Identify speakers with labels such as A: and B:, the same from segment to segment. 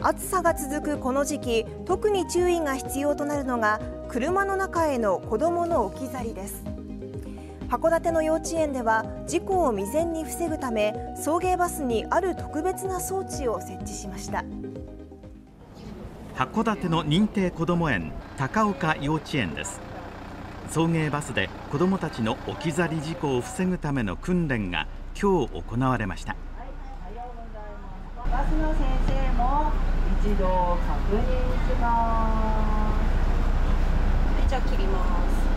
A: 暑さが続くこの時期特に注意が必要となるのが車の中への子どもの置き去りです。函館の幼稚園では事故を未然に防ぐため送迎バスにある特別な装置を設置しました。
B: 函館の認定こども園高岡幼稚園です。送迎バスで子どもたちの置き去り事故を防ぐための訓練が今日行われました
C: バスの先生も一度確認します
A: じゃあ切ります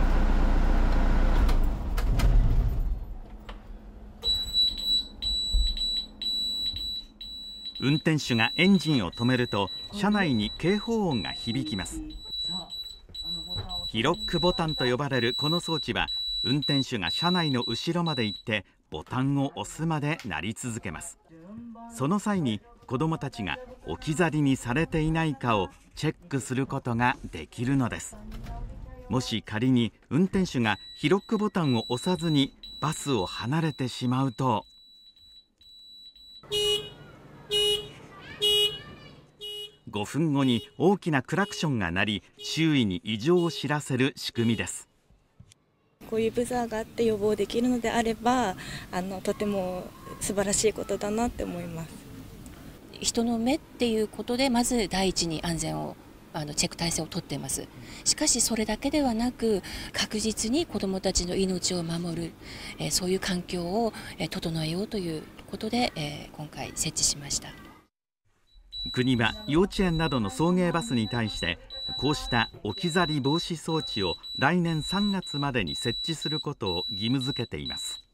B: 運転手がエンジンを止めると車内に警報音が響きます。ヒロックボタンと呼ばれるこの装置は運転手が車内の後ろまで行ってボタンを押すまで鳴り続けます。その際に子どもたちが置き去りにされていないかをチェックすることができるのです。もし仮に運転手がヒロックボタンを押さずにバスを離れてしまうと。5分後に大きなクラクションが鳴り周囲に異常を知らせる仕組みです。
D: こういうブザーがあって予防できるのであればあのとても素晴らしいことだなって思います。
E: 人の目っていうことでまず第一に安全をあのチェック体制をとっています。しかしそれだけではなく確実に子どもたちの命を守る、えー、そういう環境を、えー、整えようということで、えー、今回設置しました。
B: 国は幼稚園などの送迎バスに対してこうした置き去り防止装置を来年3月までに設置することを義務付けています。